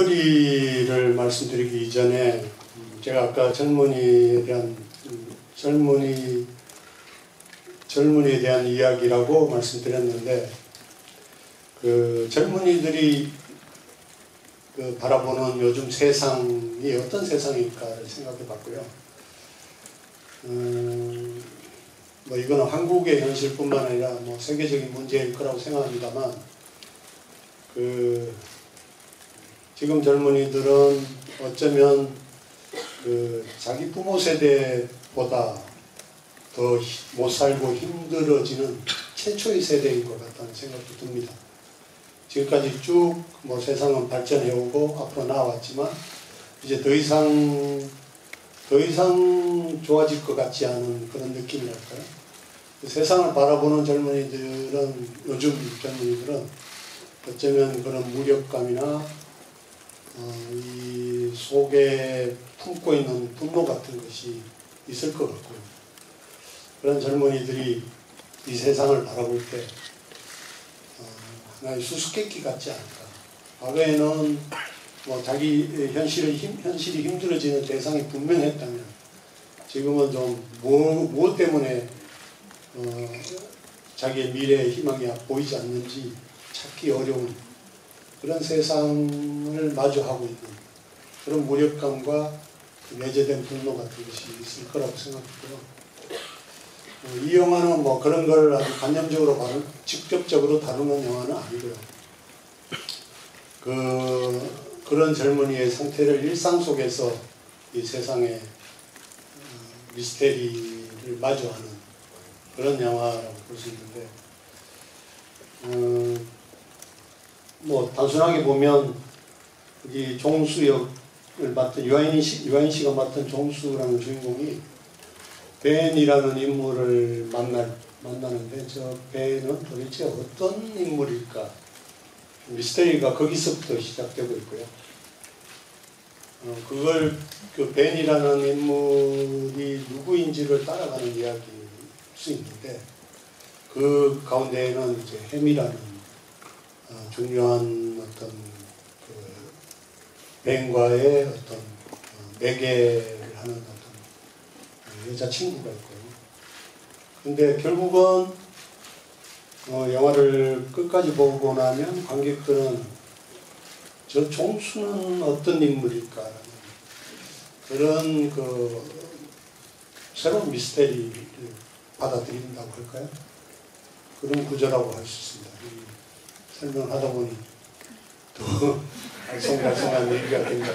줄거리를 말씀드리기 이전에 제가 아까 젊은이에 대한 음, 젊은이 젊은이에 대한 이야기라고 말씀드렸는데 그 젊은이들이 그 바라보는 요즘 세상이 어떤 세상일까를 생각해 봤고요. 음, 뭐 이거는 한국의 현실뿐만 아니라 뭐 세계적인 문제일 거라고 생각합니다만 그 지금 젊은이들은 어쩌면 그 자기 부모 세대보다 더 못 살고 힘들어지는 최초의 세대인 것 같다는 생각도 듭니다. 지금까지 쭉 뭐 세상은 발전해 오고 앞으로 나아왔지만 이제 더 이상 더 이상 좋아질 것 같지 않은 그런 느낌이랄까요? 세상을 바라보는 젊은이들은 요즘 젊은이들은 어쩌면 그런 무력감이나 어, 이 속에 품고 있는 분노 같은 것이 있을 것 같고요. 그런 젊은이들이 이 세상을 바라볼 때 어, 하나의 수수께끼 같지 않을까. 과거에는 뭐 자기 현실이, 힘, 현실이 힘들어지는 대상이 분명했다면 지금은 좀 뭐, 무엇 때문에 어, 자기의 미래의 희망이 보이지 않는지 찾기 어려운 그런 세상을 마주하고 있는 그런 무력감과 내재된 분노 같은 것이 있을 거라고 생각하고요. 어, 이 영화는 뭐 그런 걸 아주 간접적으로 바로 직접적으로 다루는 영화는 아니고요. 그 그런 젊은이의 상태를 일상 속에서 이 세상의 어, 미스테리를 마주하는 그런 영화라고 볼 수 있는데, 어, 뭐 단순하게 보면 이 종수 역을 맡은 유아인 씨, 유아인 씨가 맡은 종수라는 주인공이 벤이라는 인물을 만날 만나는데 저 벤은 도대체 어떤 인물일까? 미스테리가 거기서부터 시작되고 있고요. 어, 그걸 그 벤이라는 인물이 누구인지를 따라가는 이야기일 수 있는데 그 가운데에는 이제 햄이라는 어, 중요한 어떤 그 벤과의 어떤 어, 매개를 하는 어떤 여자 친구가 있고요. 근데 결국은 어, 영화를 끝까지 보고 나면 관객들은 저 종수는 어떤 인물일까라는 그런 그 새로운 미스테리를 받아들인다고 할까요? 그런 구조라고 할 수 있습니다. 설명하다 보니 또 알쏭송쏭한 얘기가 된 다.